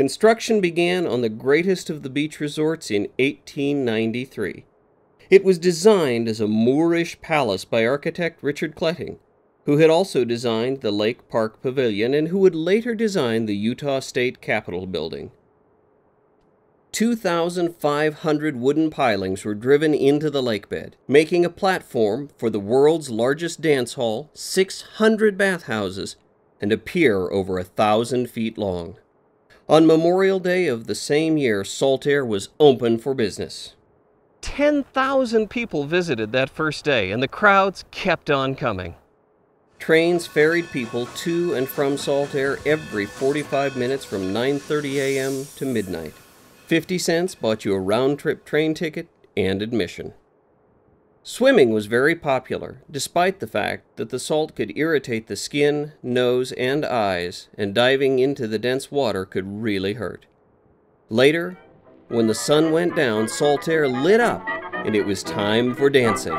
Construction began on the greatest of the beach resorts in 1893. It was designed as a Moorish palace by architect Richard Kletting, who had also designed the Lake Park Pavilion and who would later design the Utah State Capitol building. 2,500 wooden pilings were driven into the lake bed, making a platform for the world's largest dance hall, 600 bathhouses, and a pier over a thousand feet long. On Memorial Day of the same year, Saltair was open for business. 10,000 people visited that first day, and the crowds kept on coming. Trains ferried people to and from Saltair every 45 minutes from 9:30 a.m. to midnight. 50 cents bought you a round-trip train ticket and admission. Swimming was very popular, despite the fact that the salt could irritate the skin, nose, and eyes, and diving into the dense water could really hurt. Later, when the sun went down, Saltair lit up, and it was time for dancing.